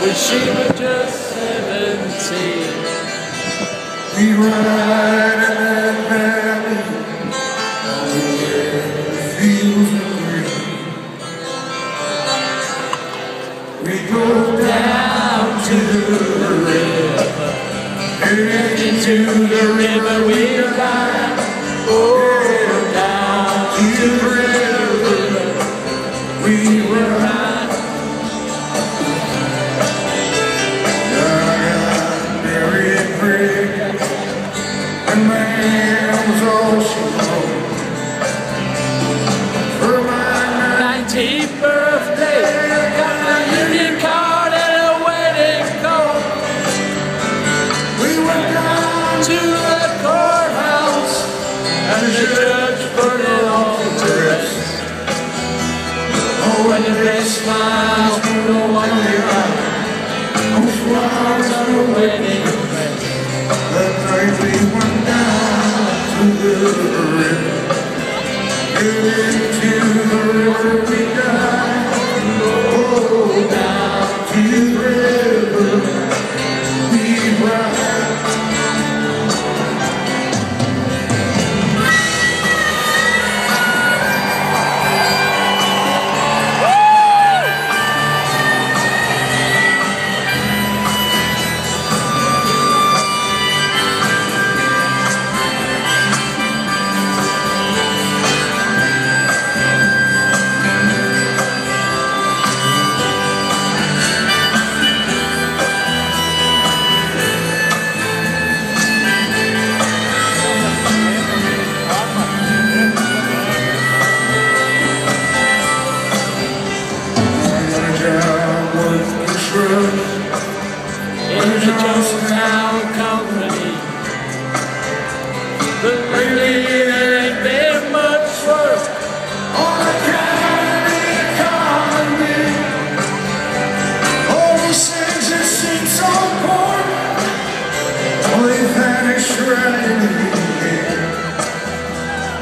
when she was just seventeen. We ride into the river we ride. Oh, and the judge put it all rest. Oh, when the best smiles no one around, those flowers on the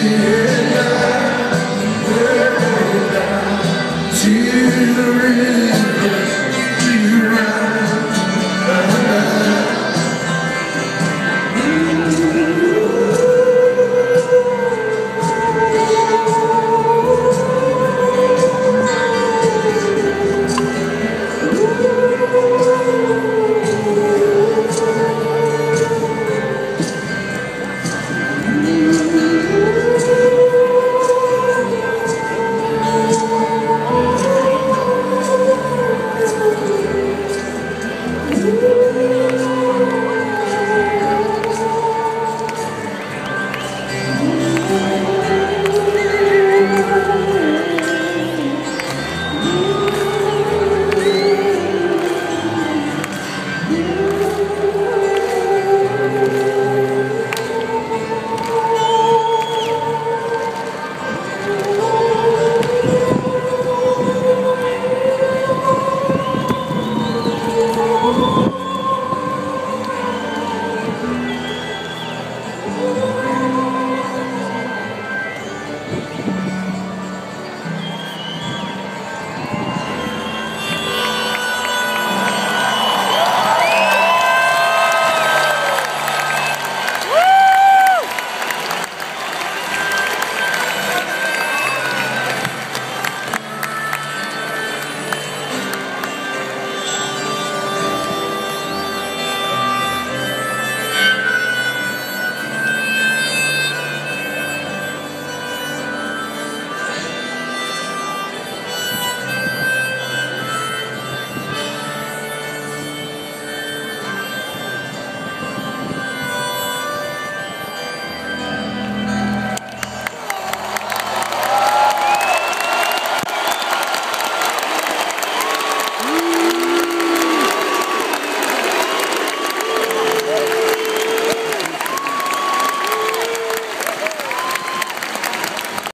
Yeah.